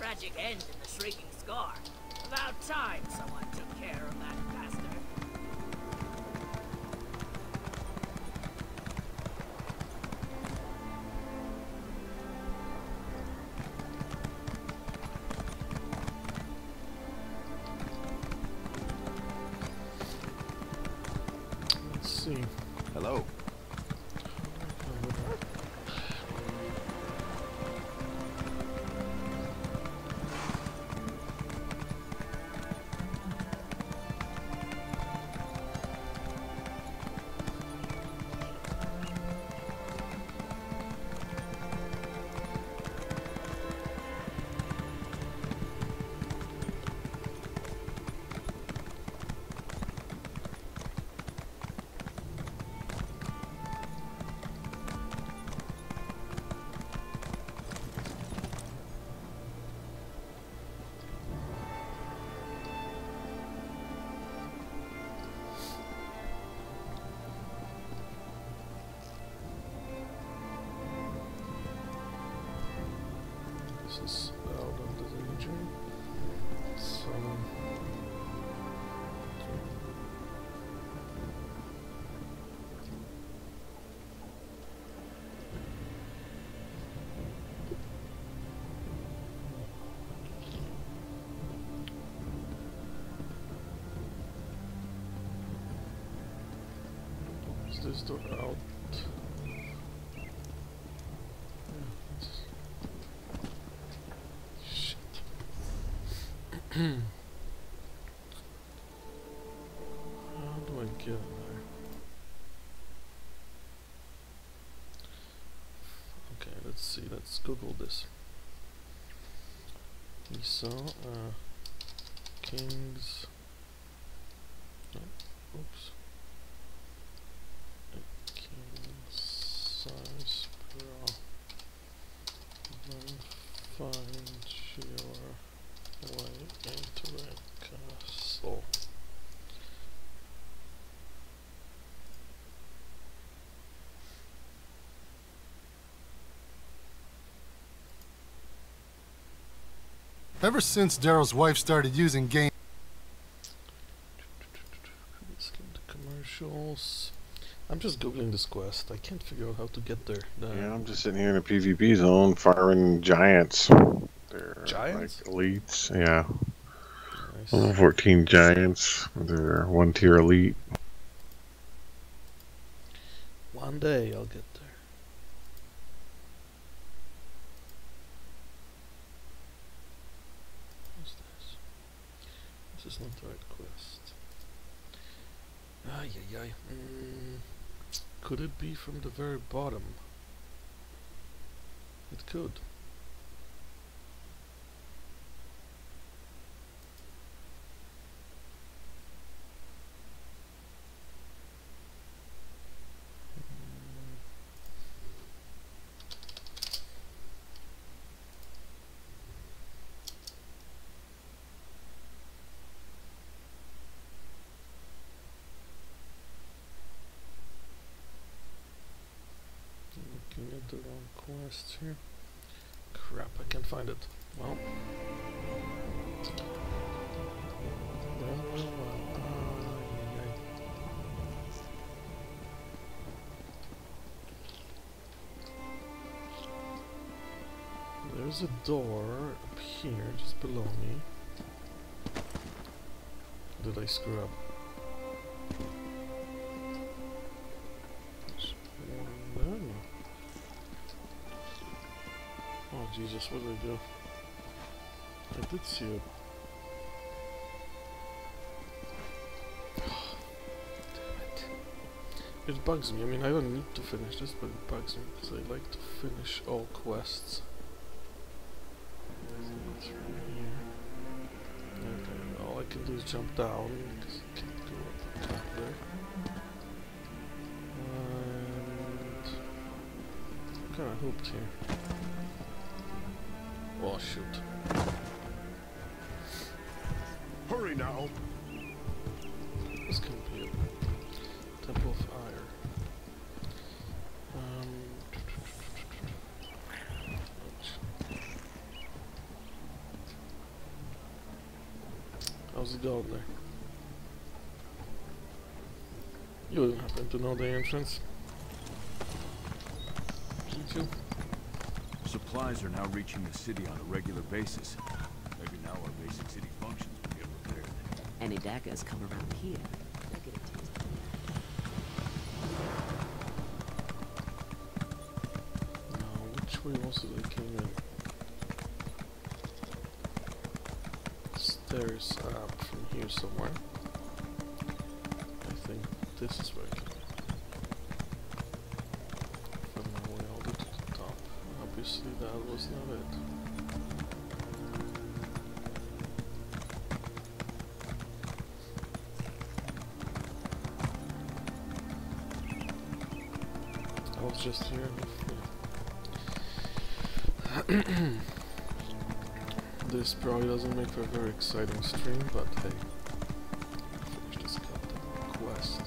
tragic end in the Shrieking Scar. About time someone took care of that is of the. So. Um, is this door out? Yeah, it's- Shit. How do I get there? Okay, let's see. Let's Google this. We saw uh, King's. No, oops. A king size bra. Then find your way into the castle. Ever since Daryl's wife started using game. Let's the commercials. I'm just googling this quest. I can't figure out how to get there. The Yeah, I'm just sitting here in a PvP zone firing giants. They're Giants? like elites. Yeah. nice. Level 14 giants. They're one tier elite. One day I'll get there. What's this? Right quest. Ay, ay, ay. Mm, could it be from the very bottom? It could. Looking at the Crap, I can't find it. Well. Well, uh, ay. There's a door up here, just below me. Did I screw up? Jesus, what did I do? I did see it. It. It bugs me. I mean, I don't need to finish this, but it bugs me because I like to finish all quests. Okay, all I can do is jump down because I can't go up the top there. And I'm kind of hooped here shoot. Hurry now! This can be a Temple of Ire. Um, How's it going there? You don't happen to know the entrance. Supplies are now reaching the city on a regular basis. Maybe now our basic city functions will get repaired. Any daggers come around here. I get a taste. Now, which way was it I came in? Stairs up from here somewhere. I think this is where I came in. From my way all the way to the top. Obviously that was not it. I was just here before. this probably doesn't make for a very exciting stream, but hey. Finish this goddamn quest.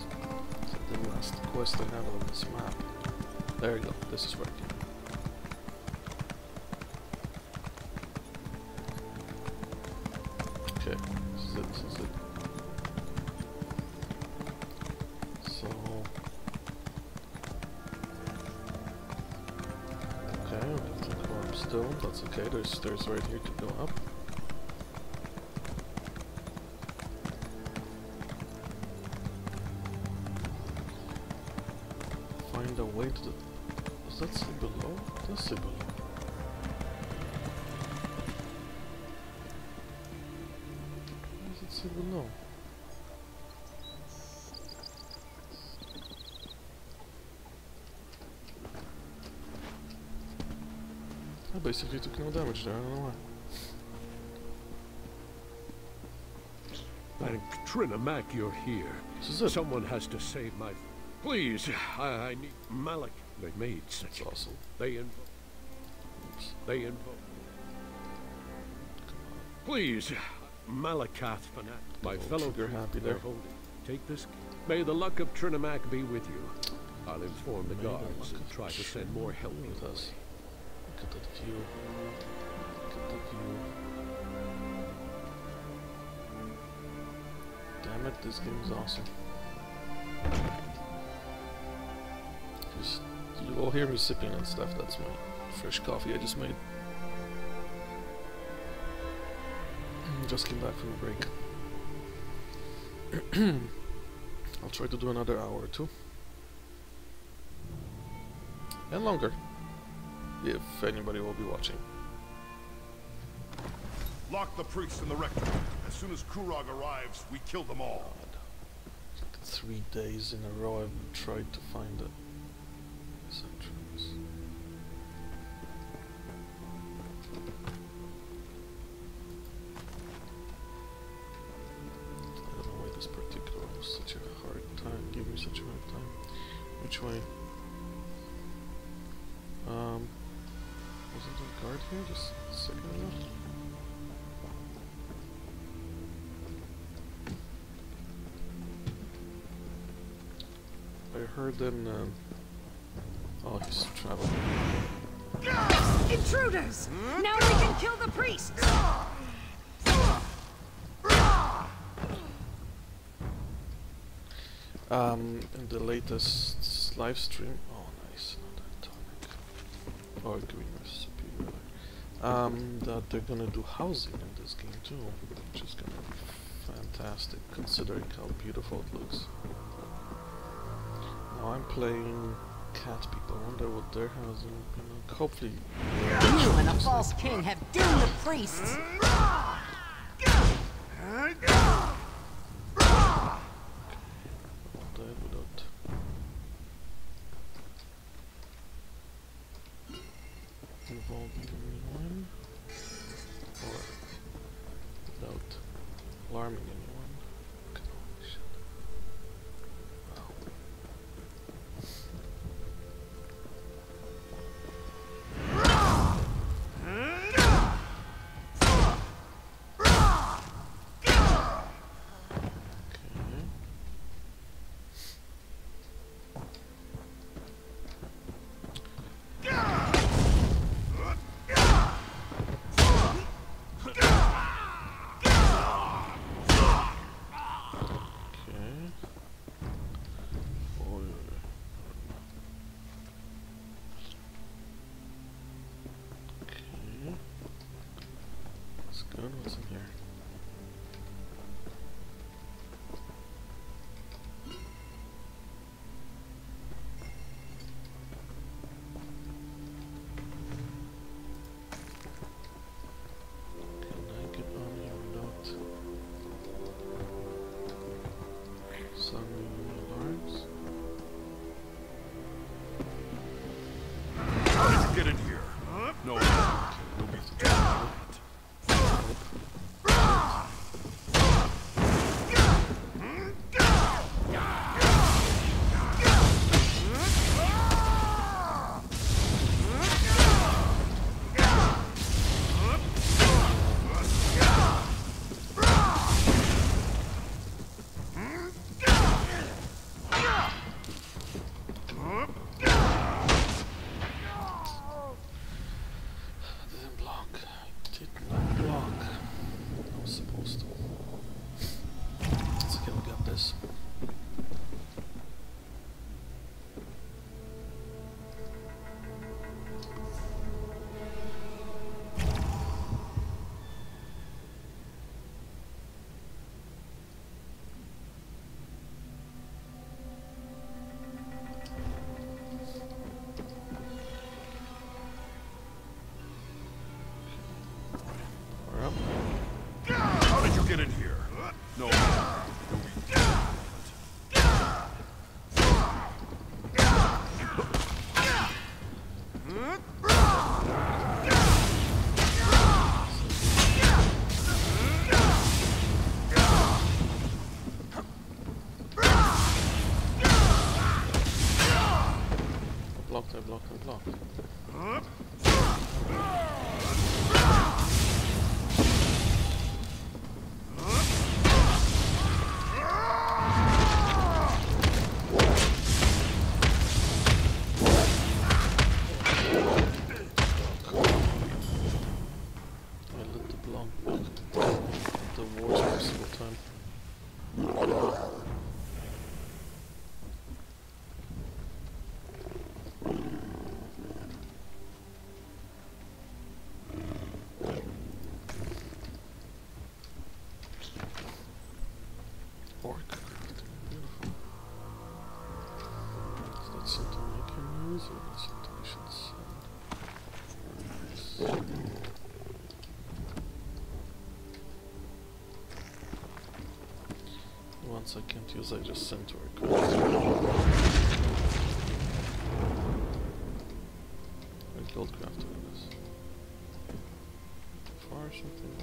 It's the last quest I have on this map. There you go, this is working. Okay, There's stairs right here to go up. Basically took no damage there, I don't know why. Thank Trinimac you're here. This is it. Someone has to save my... Please, I, I need... Malik. They made such... That's awesome. They invo... Oops. They invo... Please, Malacath Fanat, my Oh, fellow trigger happy they're there. holding. Take this. May the luck of Trinimac be with you. I'll inform the May guards and try to send more help with us. way. At that view. The view. Damn it, this game is awesome. Just, you all hear me sipping on stuff, that's my fresh coffee I just made. Just came back from a break. I'll try to do another hour or two. And longer if anybody will be watching. Lock the priest and the rector. As soon as Kurog arrives, we kill them all. God. Three days in a row I've tried to find it. This entrance. I don't know why this particular was such a hard time, give me such a hard time. Which way? Um, guard here just a second ago? I heard them. Um, oh, he's traveling. Intruders! Now we can kill the priests! Um, in the latest live stream. Oh, nice. Another tonic. Or rather. Um, that they're gonna do housing in this game too, which is gonna be fantastic considering how beautiful it looks. Now I'm playing cat people. I wonder what their housing gonna. Hopefully. You and a false king have doomed the priests. Alarming What was in here? block. mounts I can't use, I just sent to request. Gold crafting this. Far something.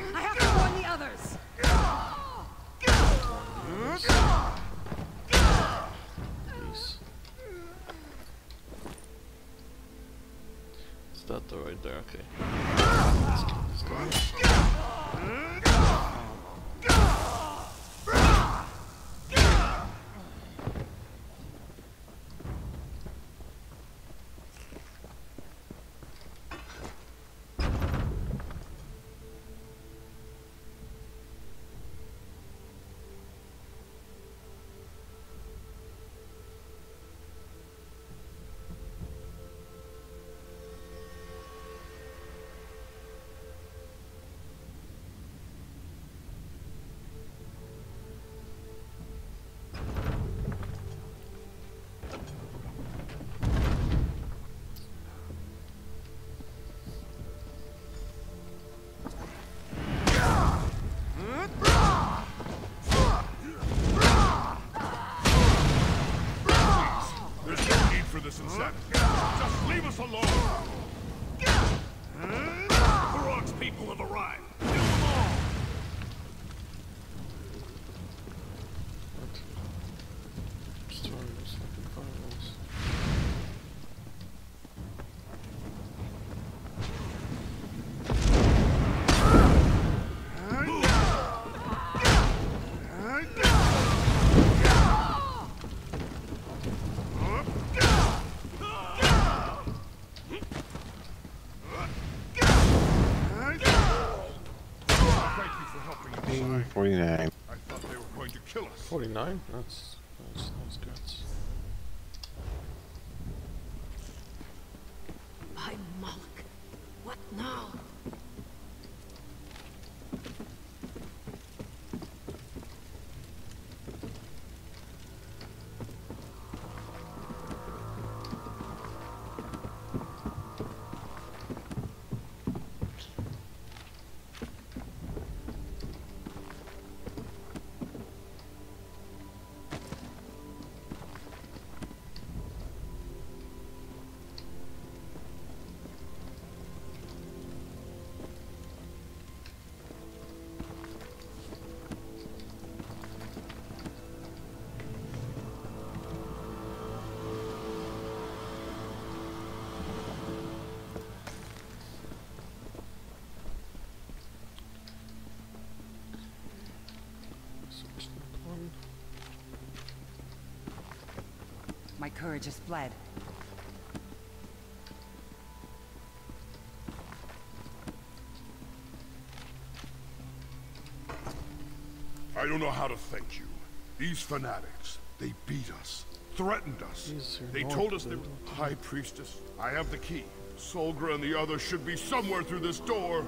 that though right there, okay. Let's go, let's go. 49? That's My courage has fled. I don't know how to thank you. These fanatics, they beat us, threatened us. They told us they were. High Priestess. I have the key. Solgra and the others should be somewhere through this door.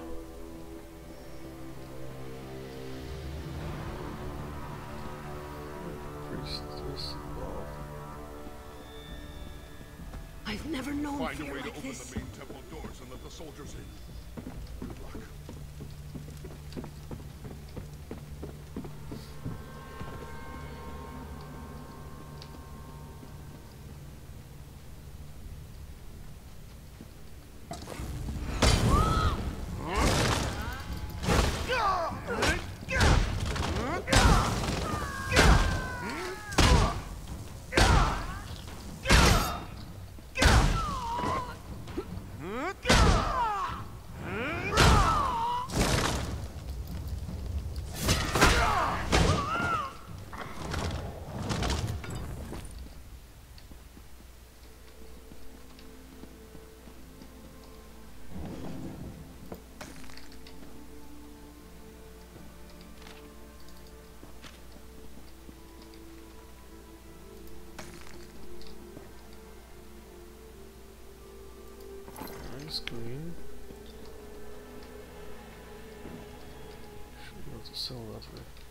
Nice green. Should be able to sell that way.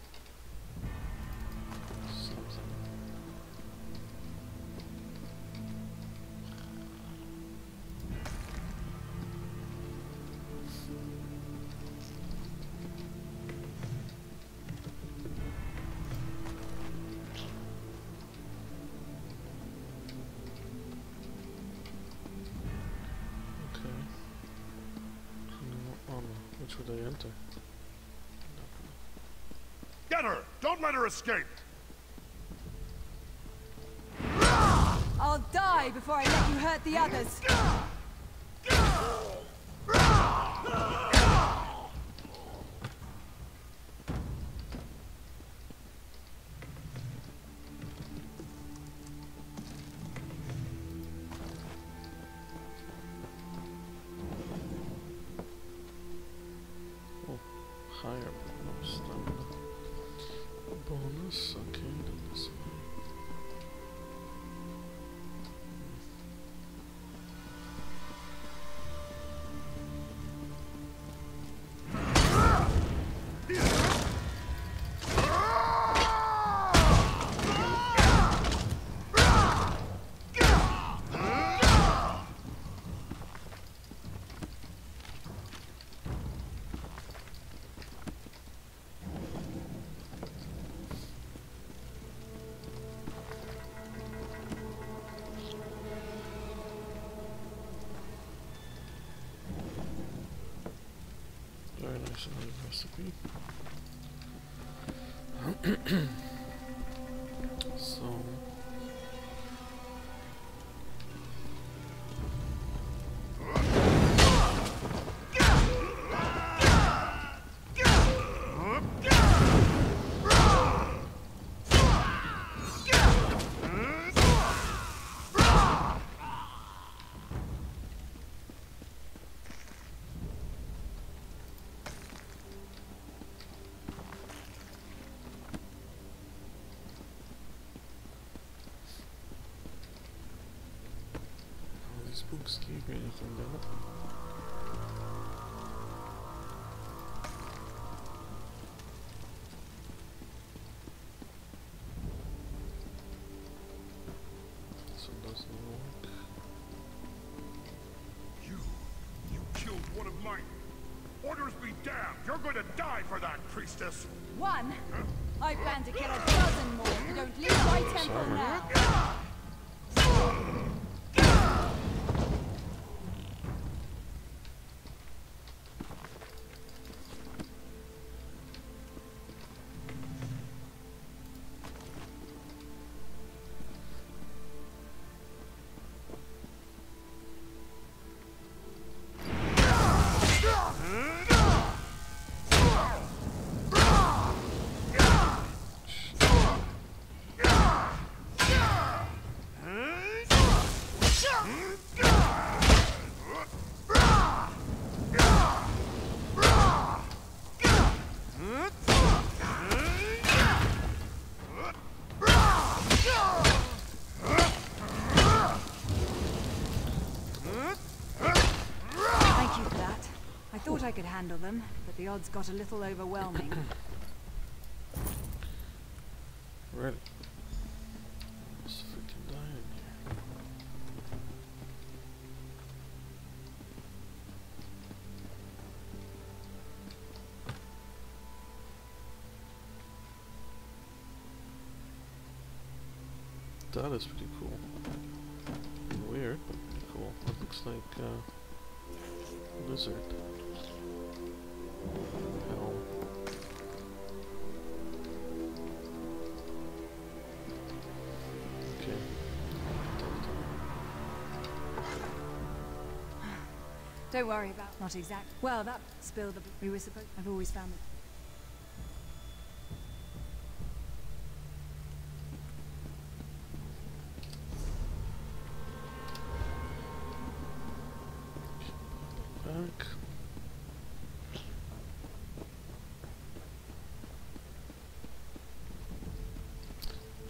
Honor. Which I enter? Get her! Don't let her escape! I'll die before I let you hurt the others. Recipe. so all these books gave me anything better. So doesn't work. You, you killed one of mine. Orders be damned! You're going to die for that, priestess! One? I plan to kill a dozen more if you don't leave my temple now. Handle them, but the odds got a little overwhelming. Really? That is pretty cool. Weird, but pretty cool. That looks like uh, lizard. Don't worry about not exact. Well, that spilled the. We were supposed. I've always found it. Back.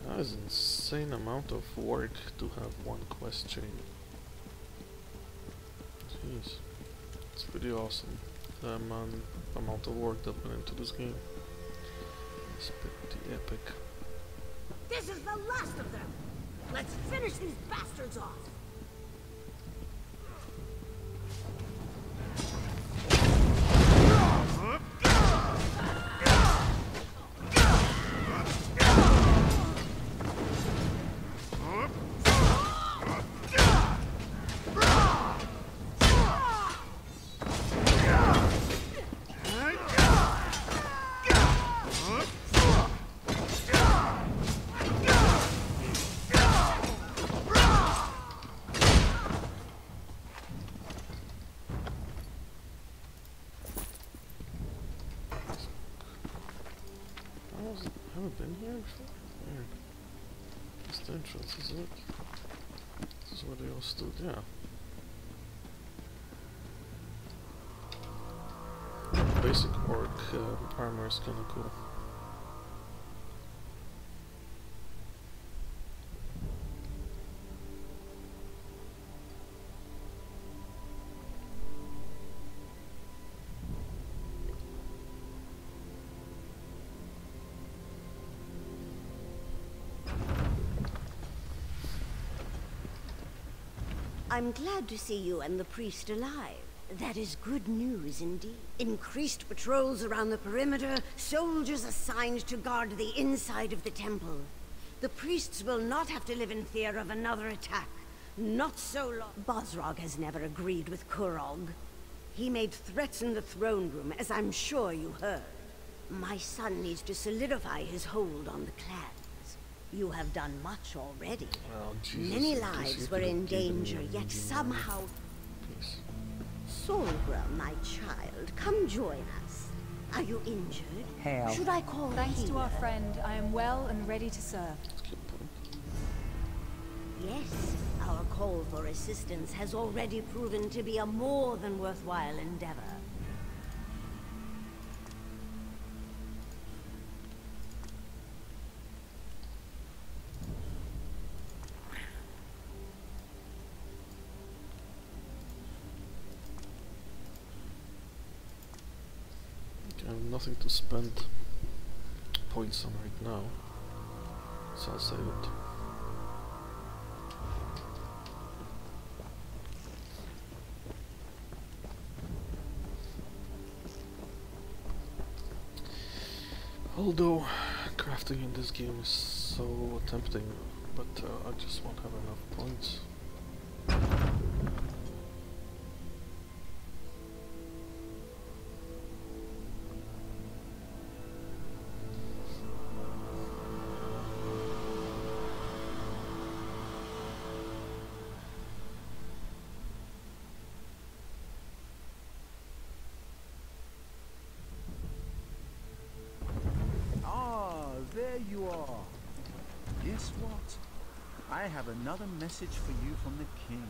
That is insane amount of work to have one quest chain. Pretty awesome. Um, the amount, amount of work that went into this game. It's pretty epic. This is the last of them. Let's finish these bastards off. Entrance, is it? This is where they all stood, yeah. Basic orc um, armor is kinda cool. I'm glad to see you and the priest alive. That is good news indeed. Increased patrols around the perimeter, soldiers assigned to guard the inside of the temple. The priests will not have to live in fear of another attack. Not so long. Bosrog has never agreed with Kurog. He made threats in the throne room, as I'm sure you heard. My son needs to solidify his hold on the clans. You have done much already. Well, Jesus, Many lives were in danger, yet somehow... piece. Solgra, my child, come join us. Are you injured? Hell. Should I call Thanks to our friend, I am well and ready to serve. Let's keep going. Yes, our call for assistance has already proven to be a more than worthwhile endeavor. I have nothing to spend points on right now, so I'll save it. Although crafting in this game is so tempting, but uh, I just won't have enough points. have another message for you from the king.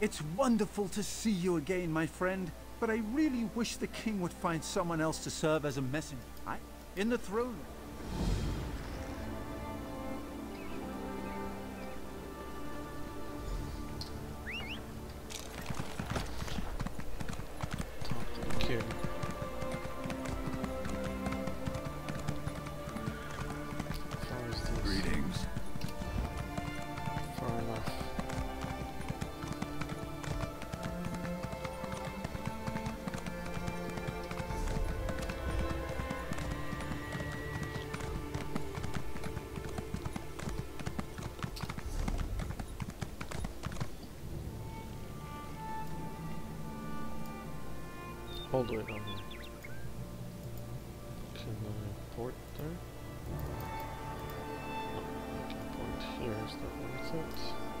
It's wonderful to see you again, my friend, but I really wish the king would find someone else to serve as a messenger. In the throne. put on can I port there? No, I can port here, is that what it says?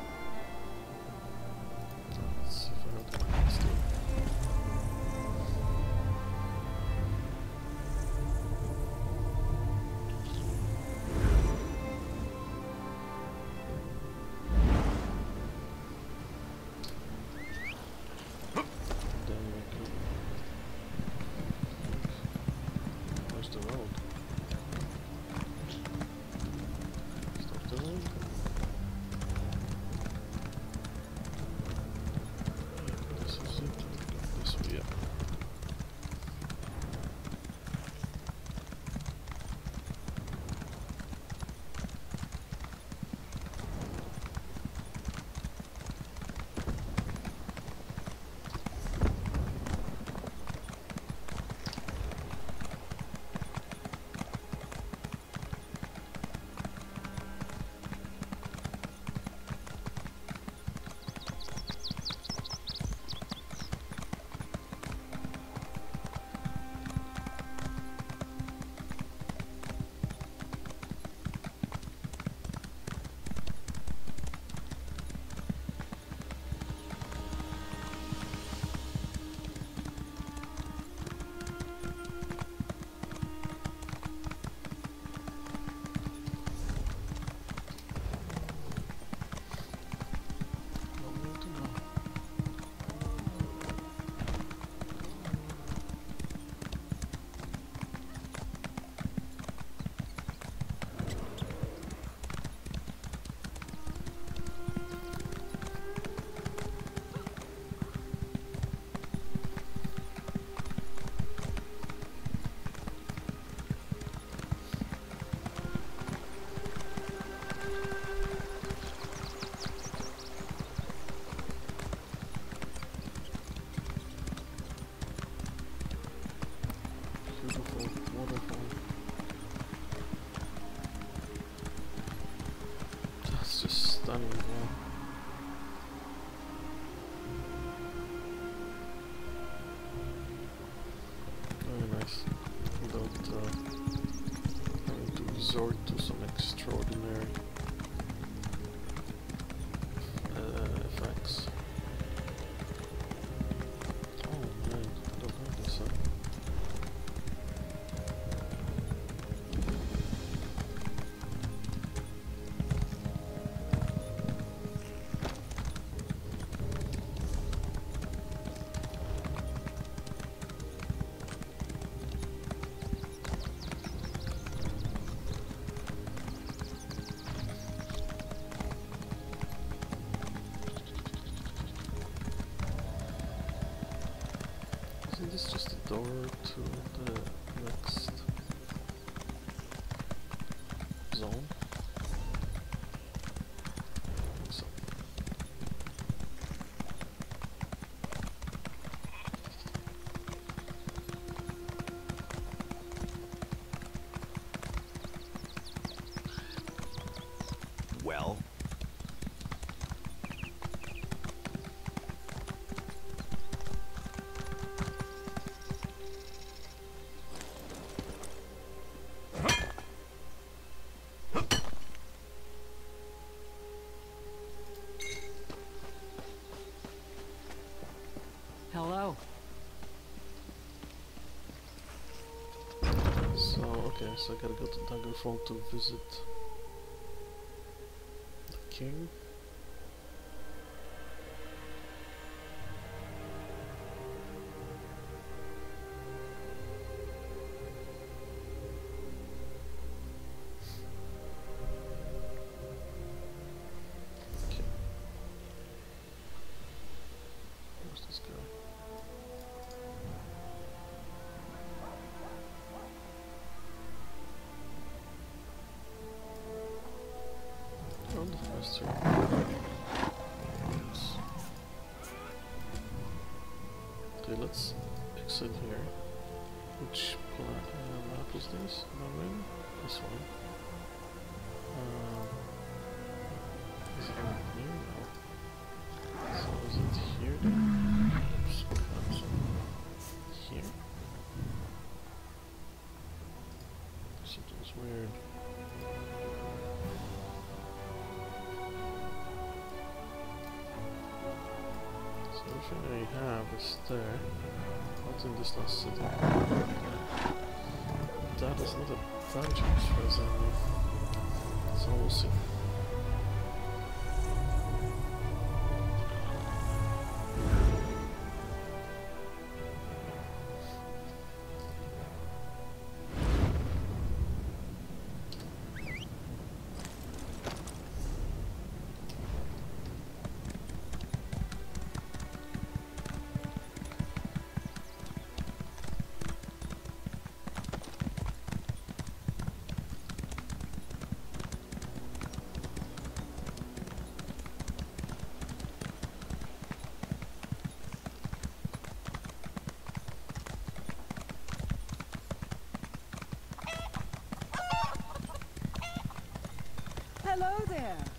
Zorto. to the next zone. so I gotta go to Daggerfall to visit the king. Weird. So everything I have is there. Not in this last city. That is not a dungeon presently. So we'll see. Hello there.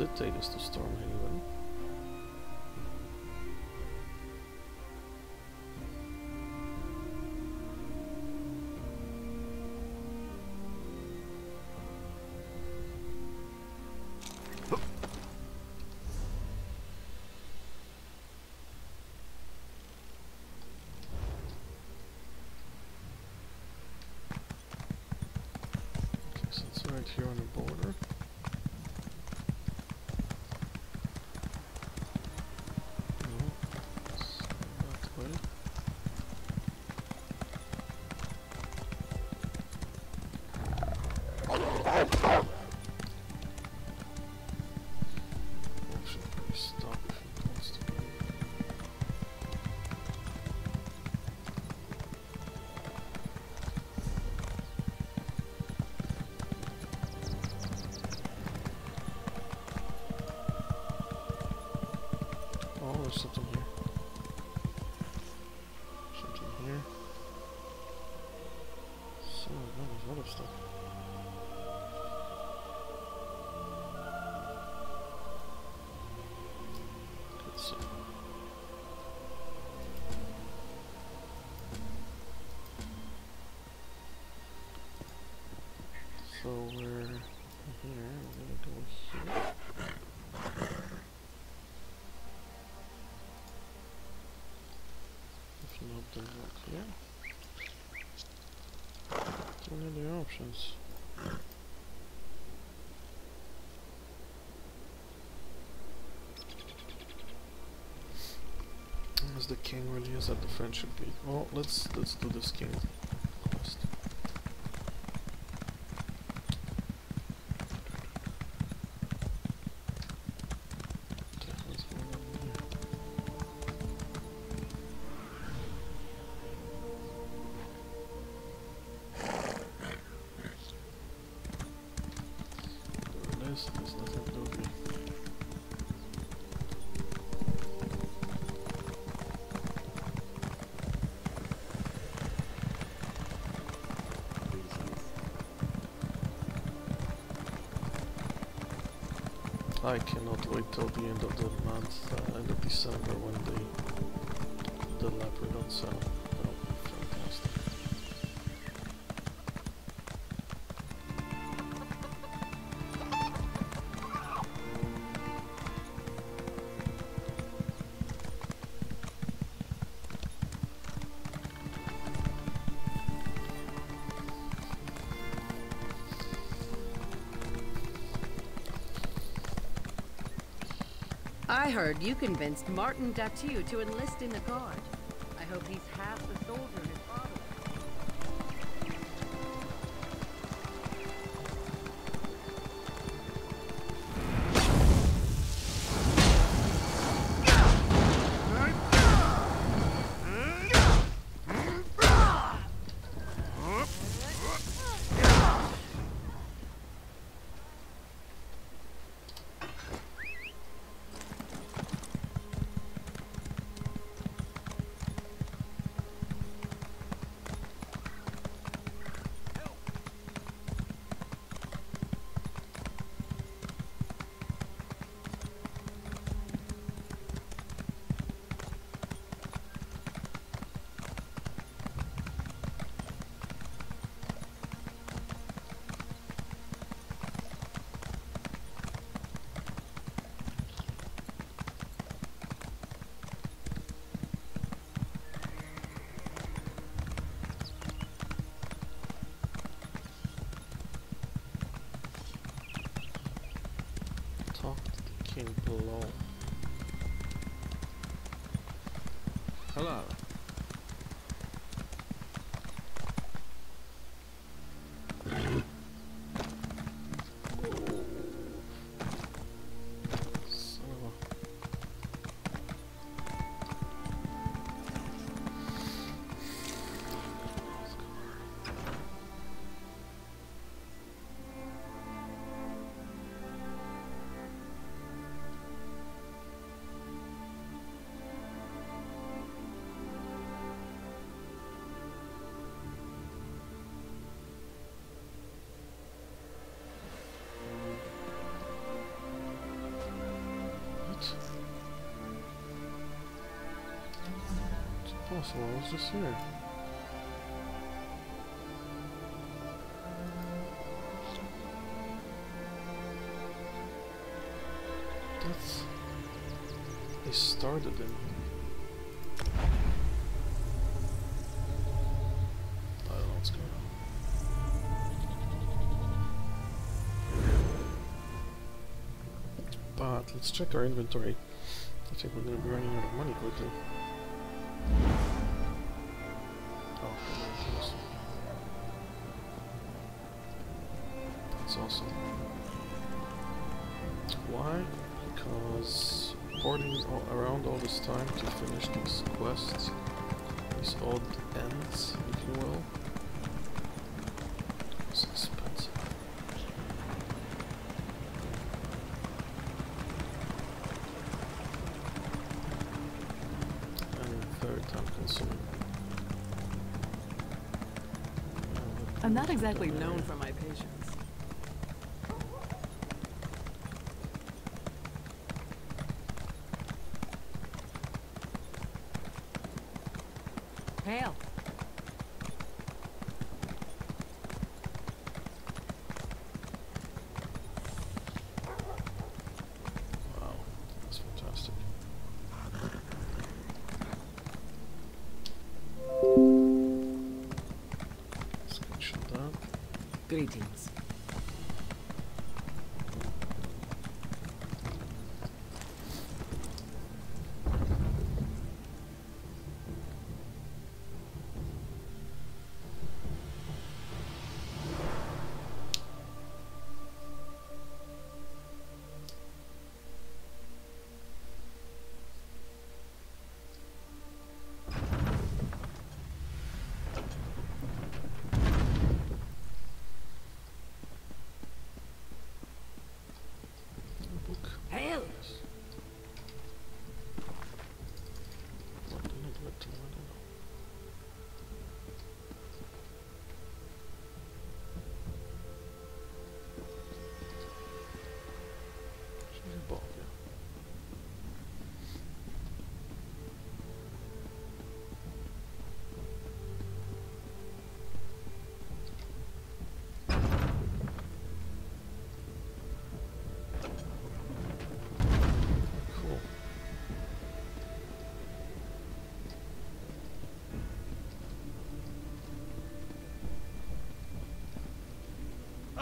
Did take us to Stormhaven. Okay, so it's right here on the border. Then what here? What are the options? Is the king really is at the friendship beat? Well, oh, let's let's do this king I cannot wait till the end of the month, uh, end of December when they the leopard on sale. Heard you convinced Martin Datu to enlist in the Guard. I hope he's half the soldier the. Hello. It's so I was just here. That's... They started in... I don't know what's going on. But let's check our inventory. I think we're gonna be running out of money quickly. Not exactly known for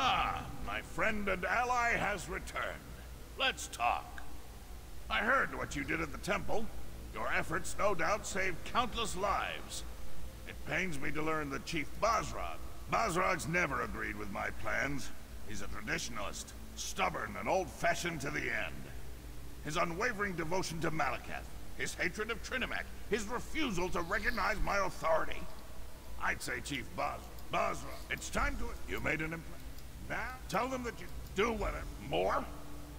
Ah, friend and ally has returned. Let's talk. I heard what you did at the temple. Your efforts no doubt saved countless lives. It pains me to learn that Chief Bazrag. Bazrag's never agreed with my plans. He's a traditionalist, stubborn and old-fashioned to the end. His unwavering devotion to Malacath, his hatred of Trinimac, his refusal to recognize my authority. I'd say Chief Bas Basra, it's time to... You made an impression. Tell them that you do want it More?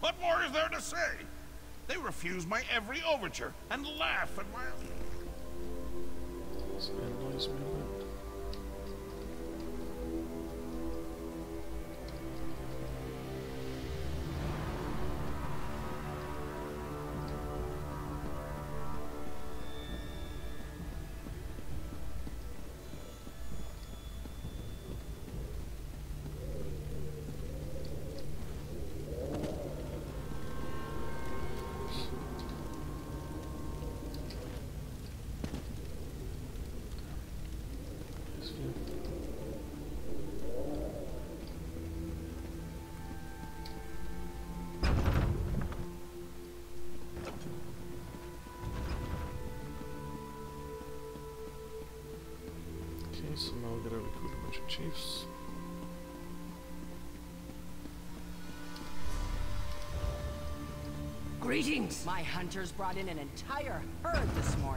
What more is there to say? They refuse my every overture and laugh at my... now we gotta recruit a bunch of chiefs. Greetings! My hunters brought in an entire herd this morning.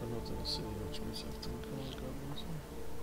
Автоматы на синей, очень сильно автоматы на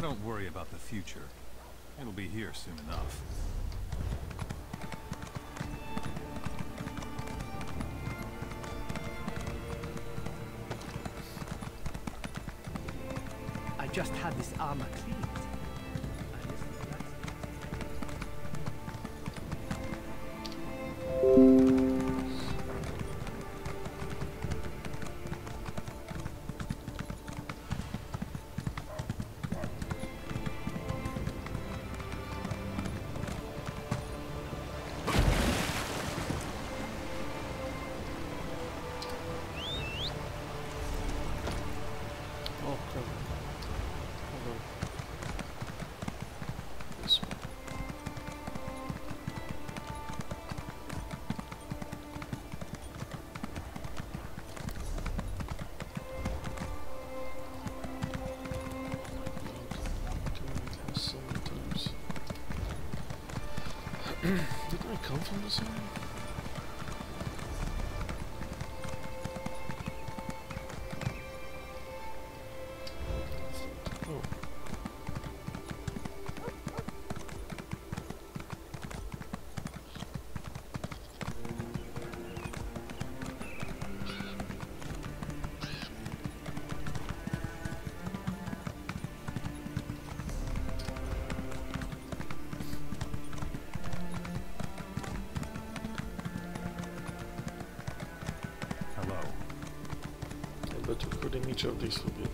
I don't worry about the future. It'll be here soon enough. I just had this armor cleaned. Fighting of these will be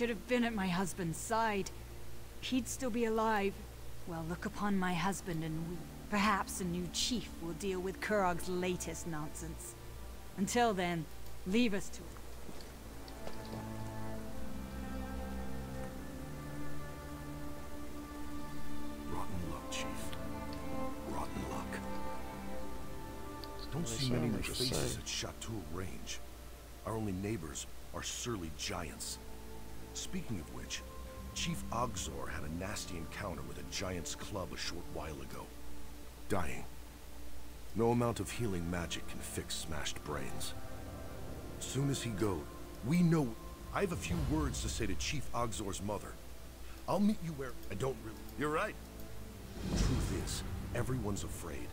should have been at my husband's side. He'd still be alive. Well, look upon my husband and we, perhaps a new chief will deal with Kurog's latest nonsense. Until then, leave us to it. Rotten luck, Chief. Rotten luck. Don't see many armor, new faces at Chateau Range. Our only neighbors are surly giants. Speaking of which, Chief Ogzor had a nasty encounter with a giant's club a short while ago. Dying. No amount of healing magic can fix smashed brains. Soon as he goes, we know... I have a few words to say to Chief Ogzor's mother. I'll meet you where... I don't really... You're right. Truth is, everyone's afraid.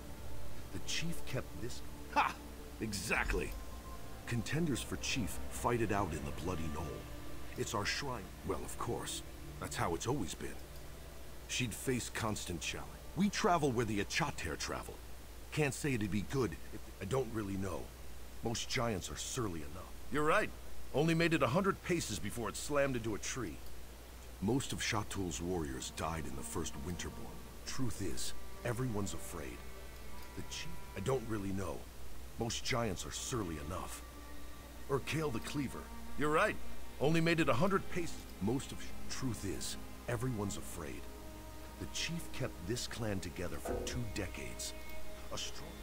The chief kept this... Ha! Exactly. Contenders for chief fight it out in the Bloody Knoll. It's our shrine. Well, of course. That's how it's always been. She'd face constant challenge. We travel where the echatere travel. Can't say it'd be good if... I don't really know. Most giants are surly enough. You're right. Only made it a hundred paces before it slammed into a tree. Most of Shatul's warriors died in the first Winterborn. Truth is, everyone's afraid. The chief... I don't really know. Most giants are surly enough. Or Kale the Cleaver. You're right. Only made it a hundred paces. Most of... Truth is, everyone's afraid. The chief kept this clan together for two decades. A strong...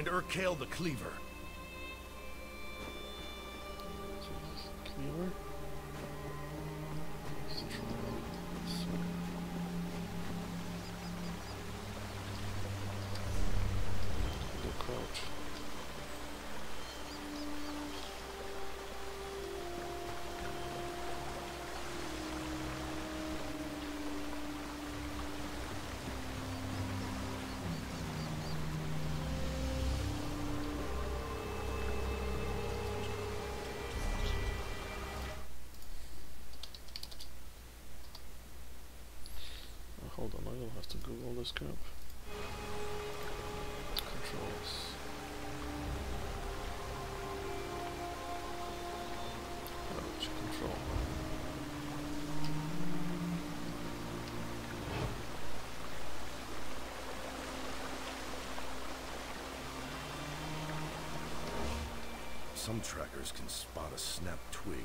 find Urkale the Cleaver. Cleaver. Crap. Controls. Crouch control. Some trackers can spot a snapped twig.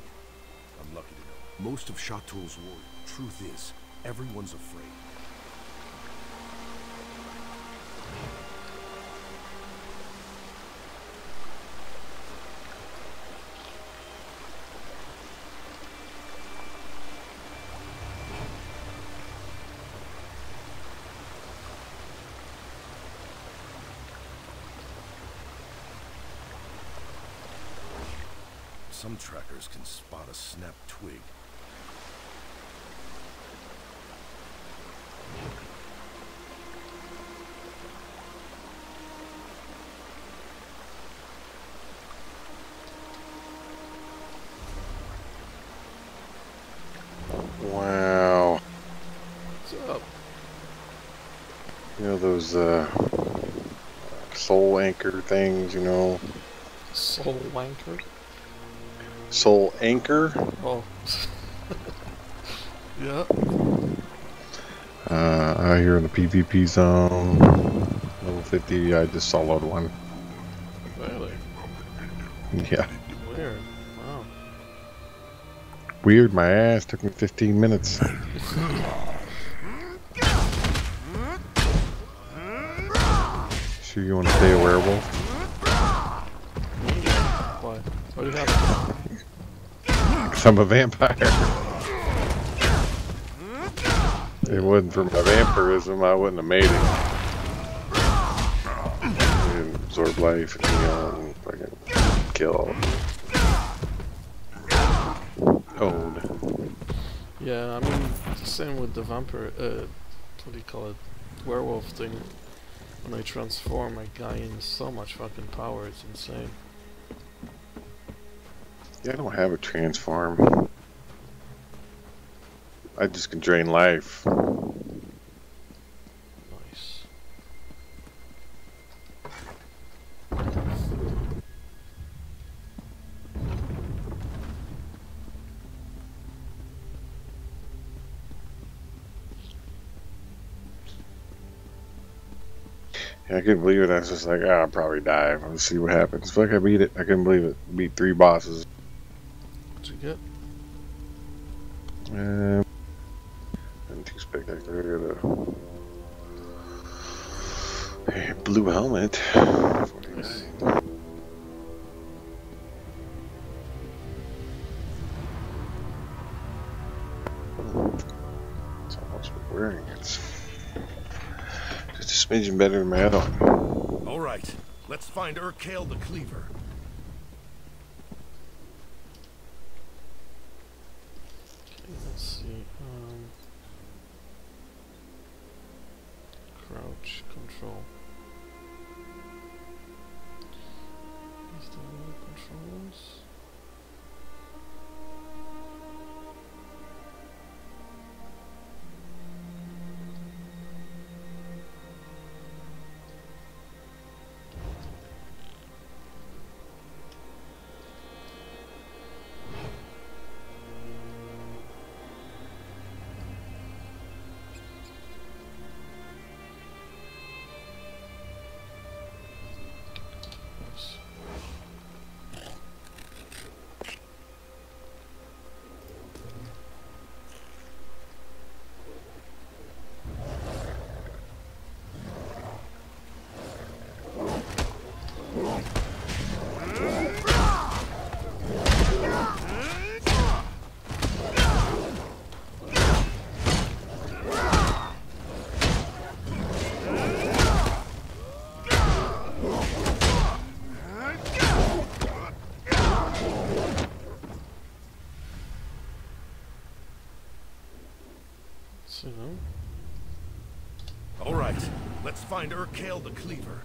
I'm lucky to know. Most of Shatul's war. Truth is, everyone's afraid. Some trackers can spot a snapped twig. Wow. What's up? You know those uh, soul anchor things, you know? Soul wanker? Soul Anchor. Oh. yeah. Uh, out here in the PvP zone. Level 50, I just soloed one. Really? Yeah. Weird. Wow. Weird, my ass. Took me 15 minutes. sure you want to stay a werewolf? Why? What do you have? I'm a vampire. It wasn't for my vampirism, I wouldn't have made it. Absorb life and fucking kill. Old. Yeah, I mean, the same with the vampire, uh, what do you call it? Werewolf thing. When I transform, I gain so much fucking power, it's insane. Yeah, I don't have a transform. I just can drain life. Nice. Yeah, I couldn't believe it. I was just like, ah, I'll probably die. Let's see what happens. Fuck, I beat it. I couldn't believe it. Beat three bosses. What'd get? Um, nothing too spectacular. I got a, a blue helmet. 49. That's almost what wearing. It's just a smidgen better than my other one. All right, let's find Urkale the Cleaver. Okay, let's see. Um, crouch control. Find Urkale the Cleaver.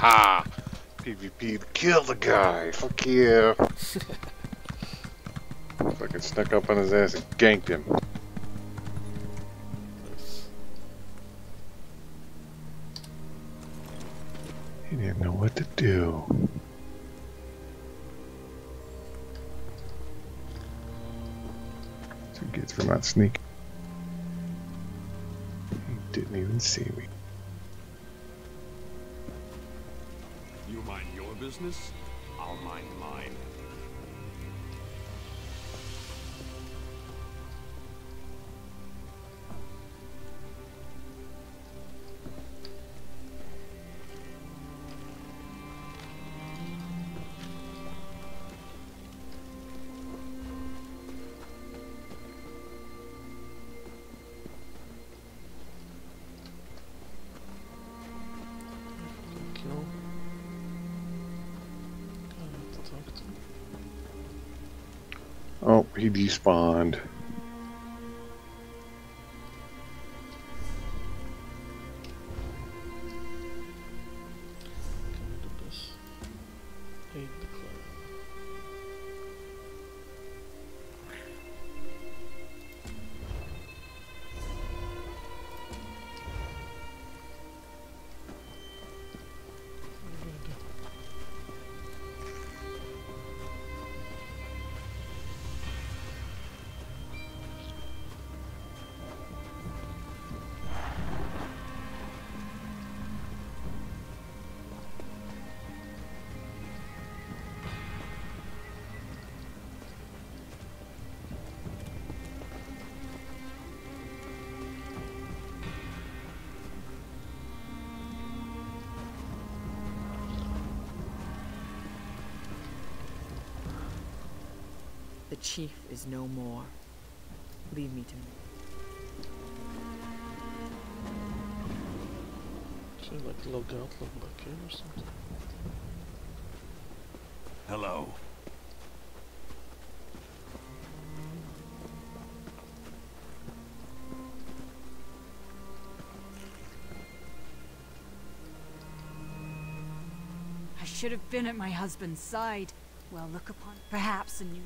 Haha! PvP kill the guy. Fuck yeah. Fucking snuck up on his ass and ganked him. He didn't know what to do. He gets for not sneaking. He didn't even see me. Your he despawned. Chief is no more. Leave me to Should I like log out, log back in or something? Hello. I should have been at my husband's side. Well, look upon perhaps a new.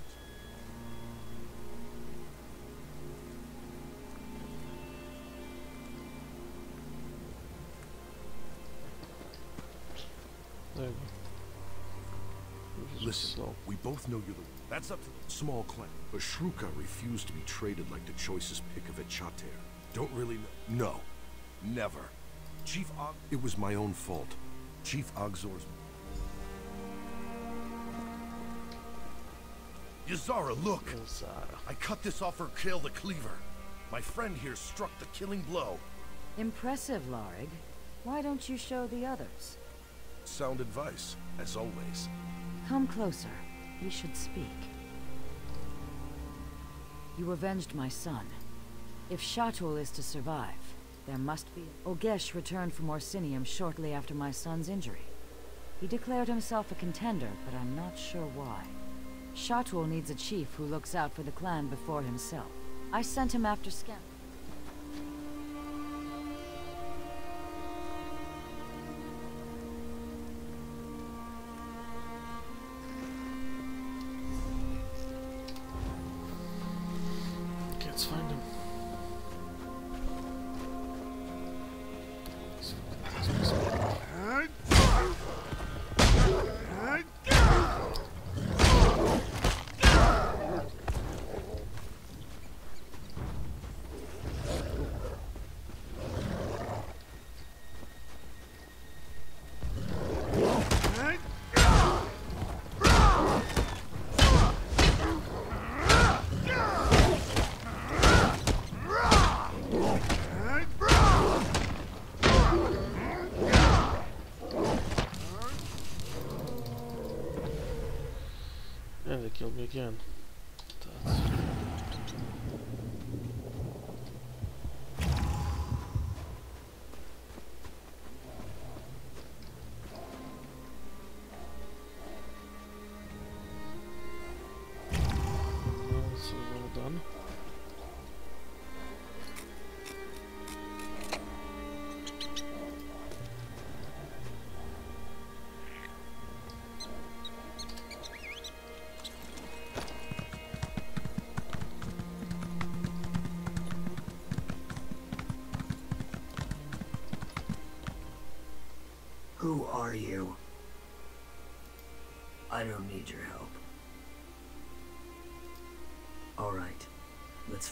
Both know you're the. one. That's up to the small clan. But Shruka refused to be traded like the choicest pick of a chater. Don't really know. No. Never. Chief Og. It was my own fault. Chief Ogzor's. Yazara, look! Zara. I cut this off her kill the cleaver. My friend here struck the killing blow. Impressive, Lorig. Why don't you show the others? Sound advice, as always. Come closer. We should speak. You avenged my son. If Shatul is to survive, there must be... Ogesh returned from Orsinium shortly after my son's injury. He declared himself a contender, but I'm not sure why. Shatul needs a chief who looks out for the clan before himself. I sent him after Scamp. And they killed me again.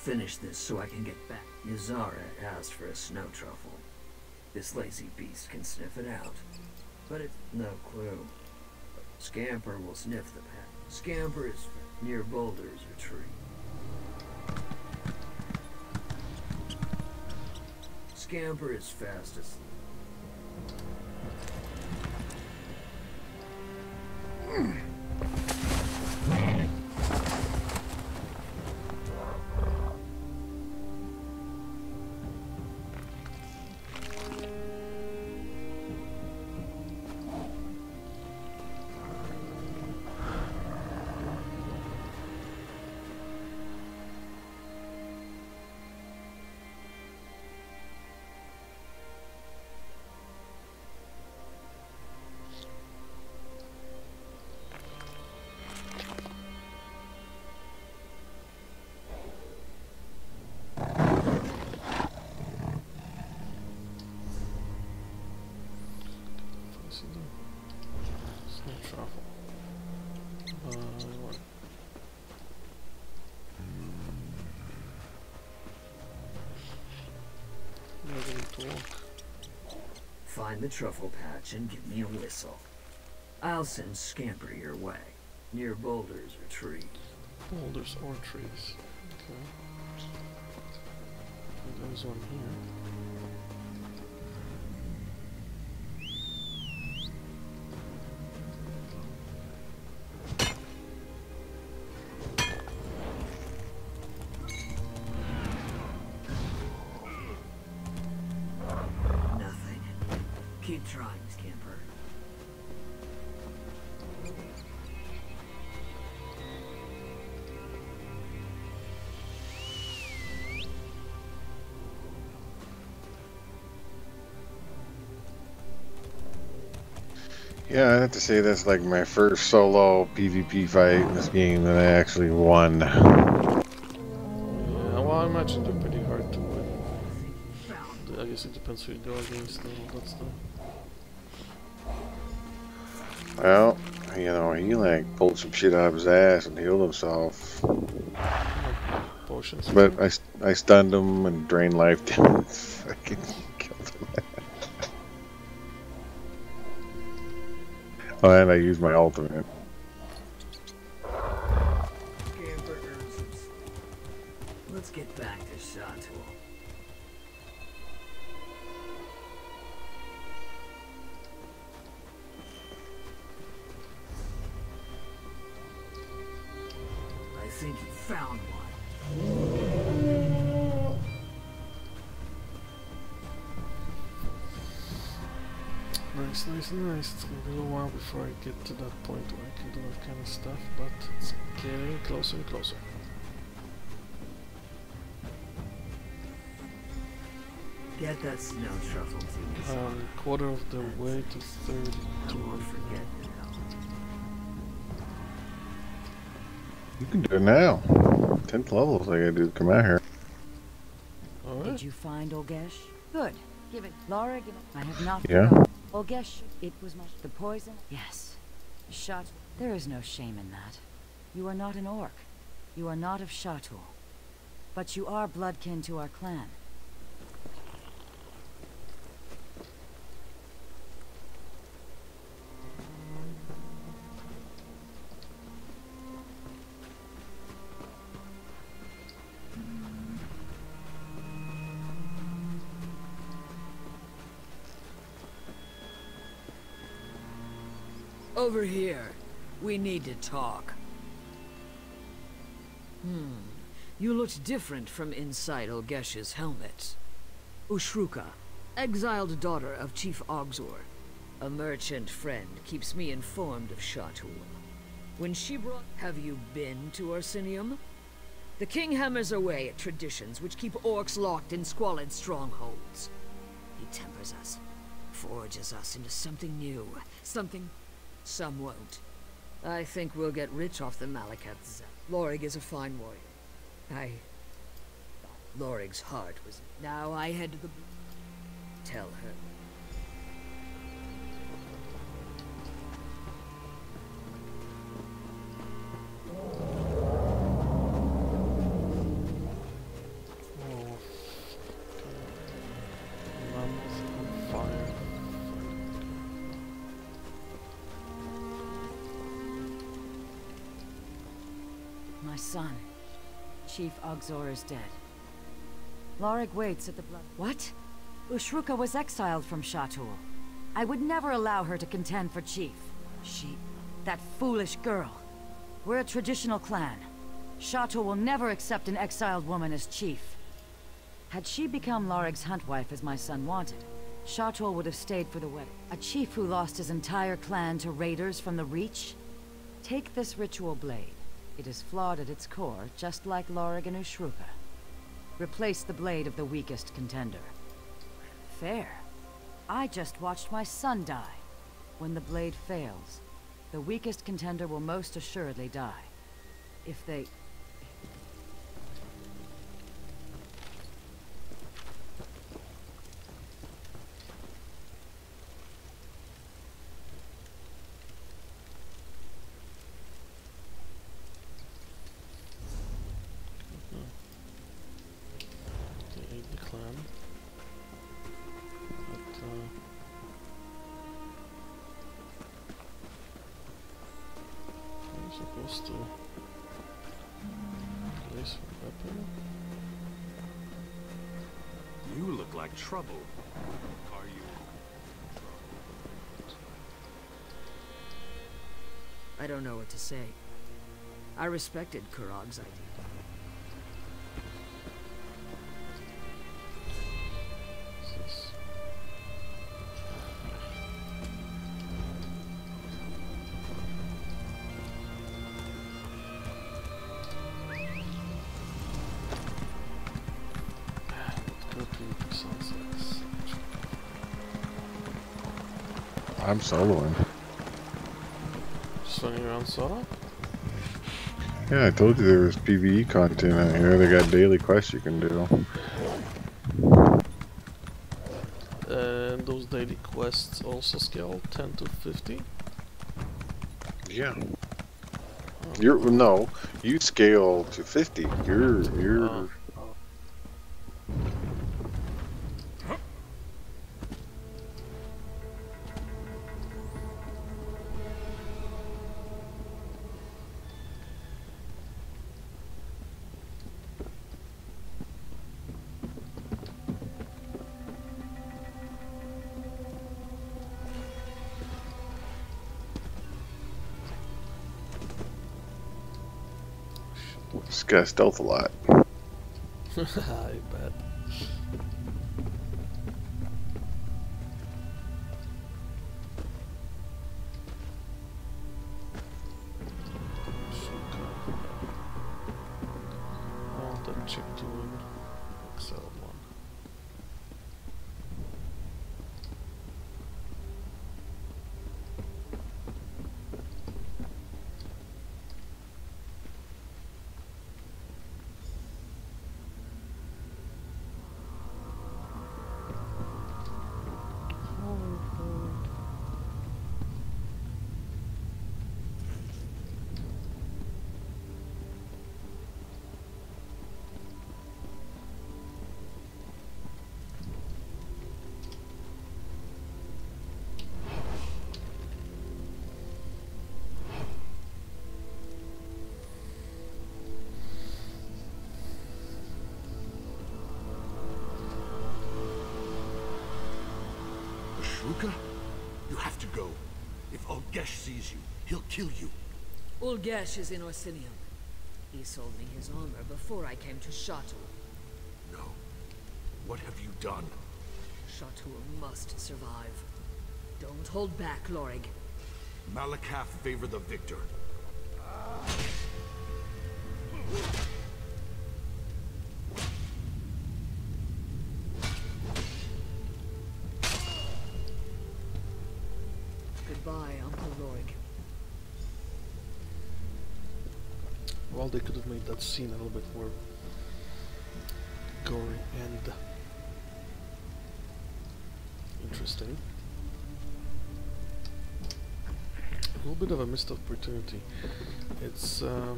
Finish this so I can get back. Yazara asked for a snow truffle. This lazy beast can sniff it out, but it's no clue. Scamper will sniff the pack. Scamper is near Boulder's retreat. Scamper is fast asleep. Find the truffle patch and give me a whistle. I'll send Scamper your way, near Boulder's or trees. Boulders or trees. Okay. There's one here. Yeah, I have to say that's like my first solo PvP fight in this game that I actually won. Yeah, well, I imagine they're pretty hard to win. I guess it depends who you go against and all that stuff. Well, you know, he like pulled some shit out of his ass and healed himself. Potions. But I, I stunned him and drained life oh, and I used my ultimate. Stuff, but it's getting closer and closer. Get that snow truffle to me. Um, quarter of the way to 32. I won't forget it. You can do it now. 10th level levels I gotta do to come out here. Did you find Olgesh? Good. Give it. Laura, give it. I have not Yeah. forgotten. Olgesh, it was my... The poison? Yes. Shot. There is no shame in that. You are not an orc. You are not of Shatul. But you are bloodkin to our clan. Over here. We need to talk. Hmm. You looked different from inside Olgesh's helmet. Ushruka, exiled daughter of Chief Ogzor. A merchant friend keeps me informed of Shatul. When she brought... Have you been to Orsinium? The king hammers away at traditions which keep orcs locked in squalid strongholds. He tempers us, forges us into something new, something some won't. I think we'll get rich off the Malakat Zep. Lorig is a fine warrior. I... Lorig's heart was... Now I head to the... Tell her. Son, Chief Ogzor is dead. Lorig waits at the blood. What? Ushruka was exiled from Shatul. I would never allow her to contend for chief. She... that foolish girl. We're a traditional clan. Shatul will never accept an exiled woman as chief. Had she become Lorig's hunt wife as my son wanted, Shatul would have stayed for the wedding. A chief who lost his entire clan to raiders from the Reach? Take this ritual blade. It is flawed at its core, just like Lorig and Ushruka. Replace the blade of the weakest contender. Fair. I just watched my son die. When the blade fails, the weakest contender will most assuredly die. If. They supposed to place a weapon. You look like trouble. Are you? I don't know what to say. I respected Kurog's idea. I'm soloing. Just running around solo? Yeah, I told you there was PvE content out here. They got daily quests you can do. And those daily quests also scale 10 to 50? Yeah. Oh. You're no, you scale to 50. You're you're Oh. This guy stealth a lot. I bet. Ulgesh is in Orsinium. He sold me his armor before I came to Shatul. No. What have you done? Shatul must survive. Don't hold back, Lorig. Malacath favor the victor. Well, they could have made that scene a little bit more gory and interesting. A little bit of a missed opportunity. It's uh,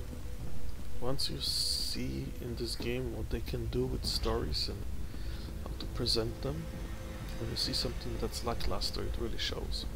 once you see in this game what they can do with stories and how to present them, when you see something that's lackluster, it really shows.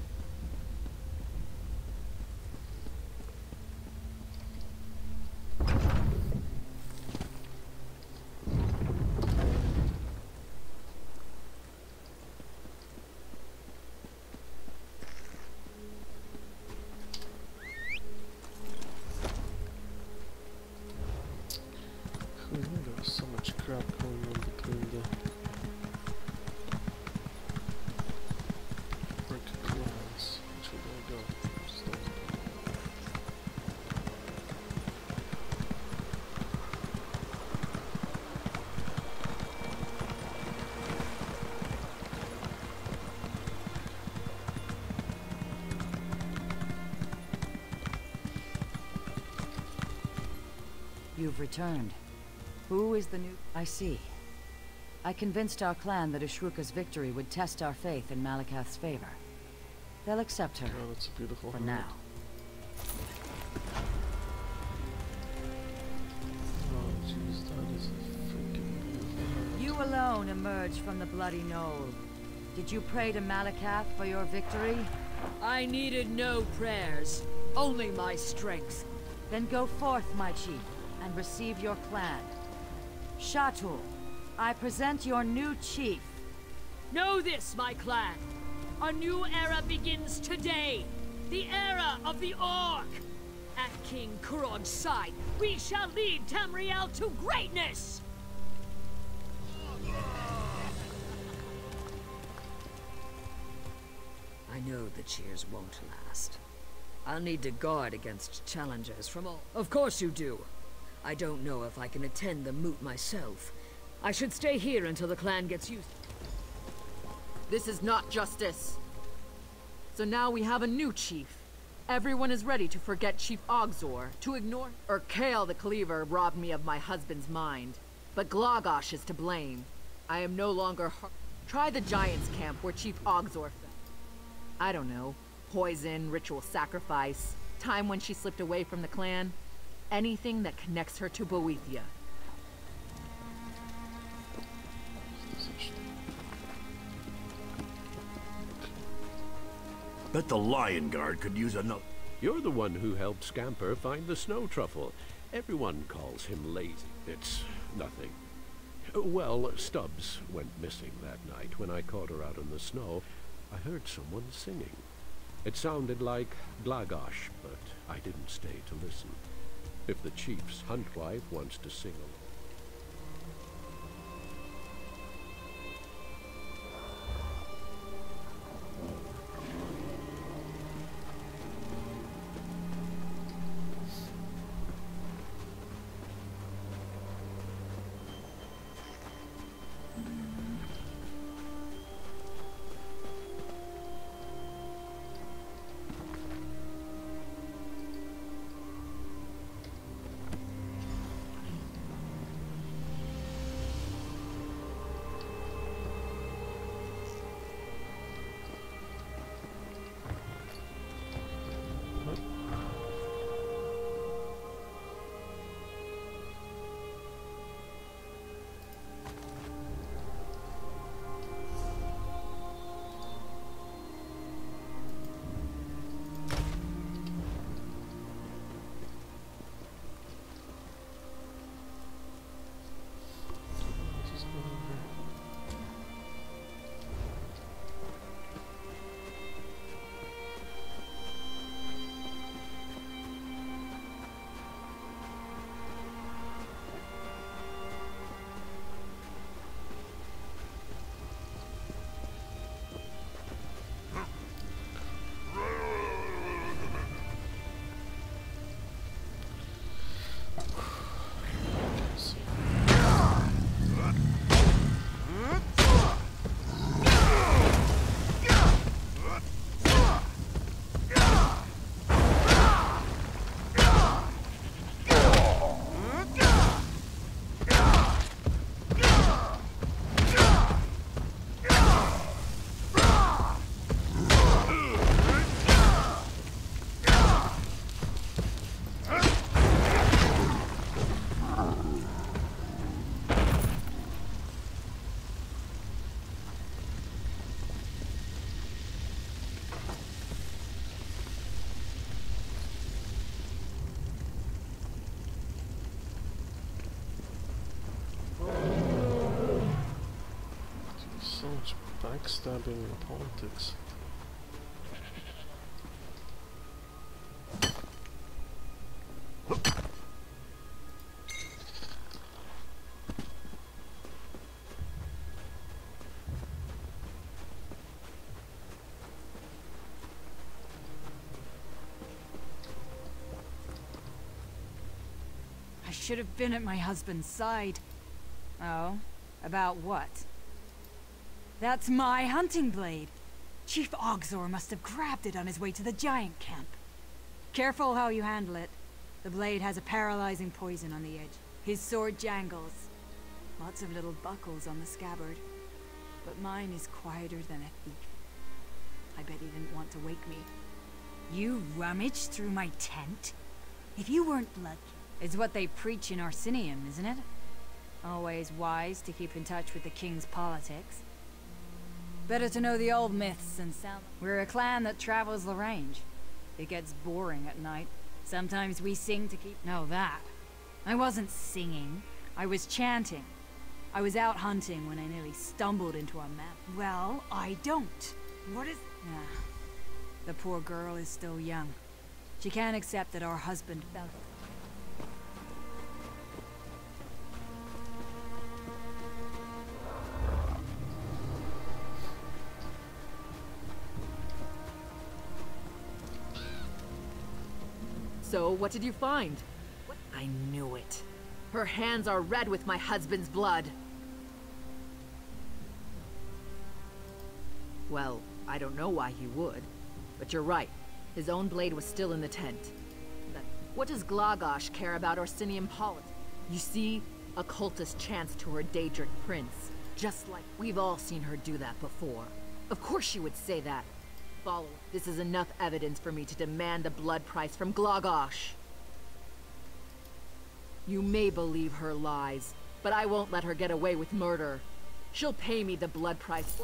You've returned. Who is the new... I see. I convinced our clan that Ushruka's victory would test our faith in Malacath's favor. They'll accept her. Oh, that's a beautiful For helmet. now. Oh jeez, that is a freaking beautiful. You alone emerged from the Bloody Knoll. Did you pray to Malakath for your victory? I needed no prayers, only my strength. Then go forth, my chief, and receive your clan. Shatul, I present your new chief. Know this, my clan. A new era begins today. The era of the Orc. At King Kurog's side, we shall lead Tamriel to greatness! I know the cheers won't last. I'll need to guard against challengers from all- Of course you do. I don't know if I can attend the moot myself. I should stay here until the clan gets used This is not justice. So now we have a new chief. Everyone is ready to forget Chief Ogzor, to ignore- Urkael the Cleaver robbed me of my husband's mind. But Glagosh is to blame. I am no longer Try the Giants camp where Chief Ogzor fell. I don't know. Poison, ritual sacrifice, time when she slipped away from the clan. Anything that connects her to Boethiah. Bet the Lion Guard could use another. You're the one who helped Scamper find the snow truffle. Everyone calls him lazy. It's nothing. Well, Stubbs went missing that night when I caught her out in the snow. I heard someone singing. It sounded like Glagosh, but I didn't stay to listen. If the chief's hunt wife wants to sing along, stop being in politics. I should have been at my husband's side. Oh, about what? That's my hunting blade. Chief Ogzor must have grabbed it on his way to the giant camp. Careful how you handle it. The blade has a paralyzing poison on the edge. His sword jangles. Lots of little buckles on the scabbard. But mine is quieter than a thief. I bet he didn't want to wake me. You rummaged through my tent? If you weren't lucky. It's what they preach in Orsinium, isn't it? Always wise to keep in touch with the king's politics. Better to know the old myths and sound... We're a clan that travels the range. It gets boring at night. Sometimes we sing to keep... No, that. I wasn't singing. I was chanting. I was out hunting when I nearly stumbled into a map. Well, I don't. What is... Ah, the poor girl is still young. She can't accept that our husband fell... So, what did you find? I knew it. Her hands are red with my husband's blood. Well, I don't know why he would. But you're right. His own blade was still in the tent. But what does Glagosh care about Orsinian politics? You see, a cultist chants to her Daedric prince. Just like we've all seen her do that before. Of course she would say that. Follow. This is enough evidence for me to demand the blood price from Glagosh. You may believe her lies, but I won't let her get away with murder. She'll pay me the blood price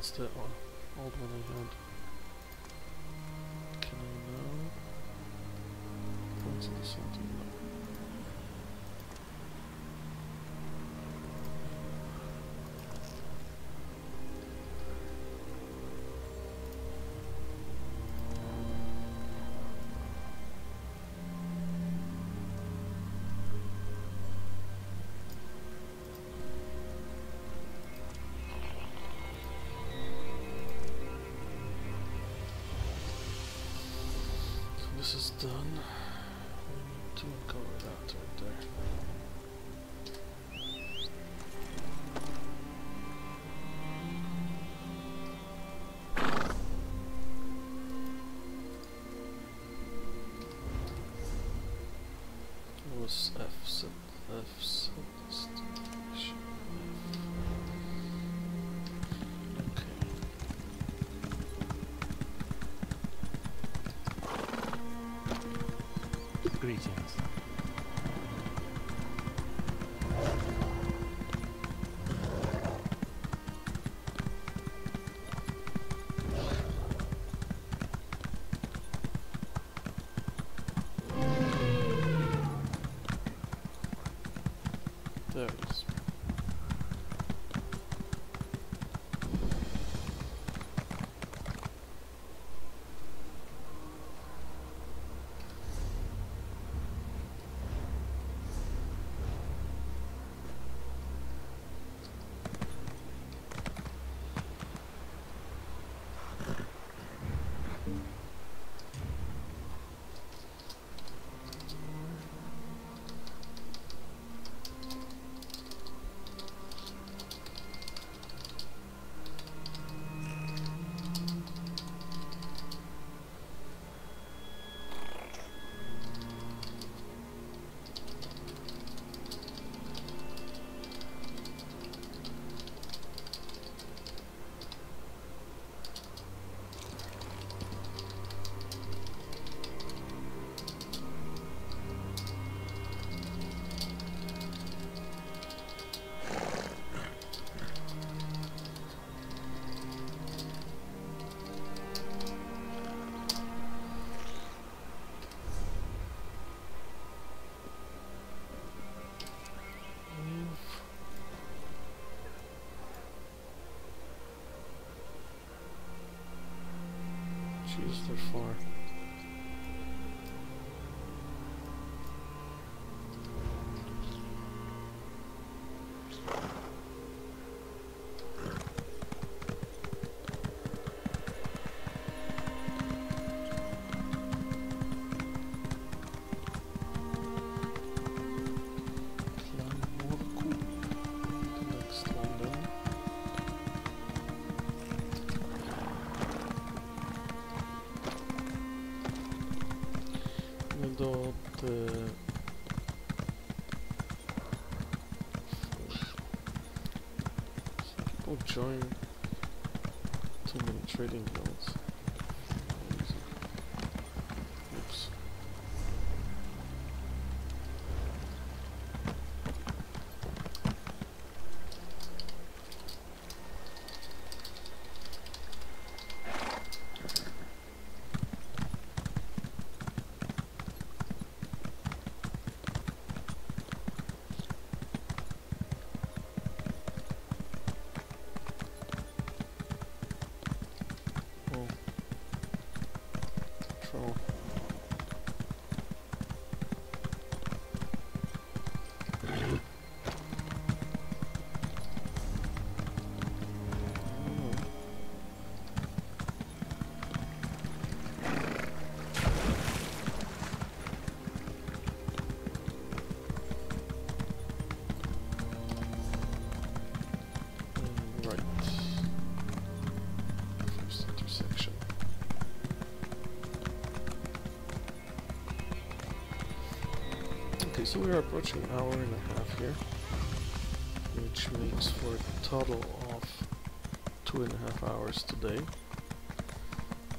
That's the old one I had. Can I now? Points in the center. This is done. We need to uncover that right there. What was F set F set Greetings. Jeez, they're far. The join too many trading so we are approaching an hour and a half here, which makes for a total of two and a half hours today.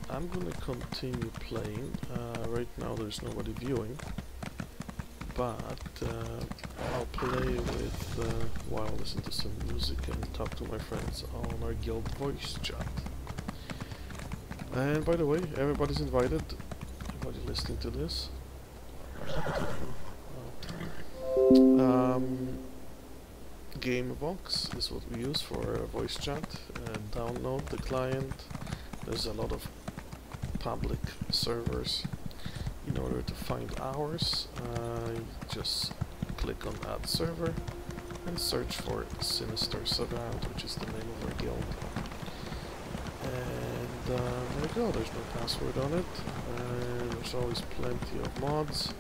I'm gonna continue playing. Uh, right now there's nobody viewing, but uh, I'll play with uh, while I listen to some music and talk to my friends on our guild voice chat. And by the way, everybody's invited. Everybody listening to this. Gamevox is what we use for voice chat. Uh, download the client. There's a lot of public servers. In order to find ours, uh, just click on Add Server and search for Sinister Surround, which is the name of our guild. And uh, there you go, there's no password on it. Uh, there's always plenty of mods.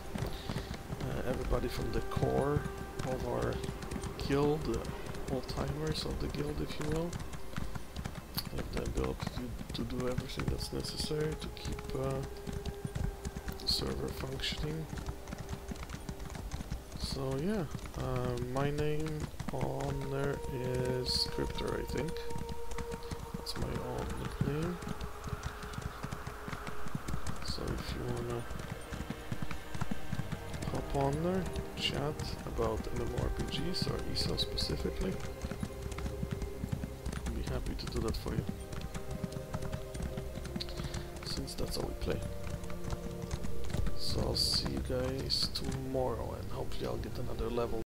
Uh, everybody from the core of our guild, uh, old-timers of the guild if you will, have the ability to, to do everything that's necessary to keep uh, the server functioning. So yeah, uh, my name on there is Cryptor I think. Chat about MMORPGs or ESO specifically, I'd be happy to do that for you. Since that's all we play. So I'll see you guys tomorrow and hopefully I'll get another level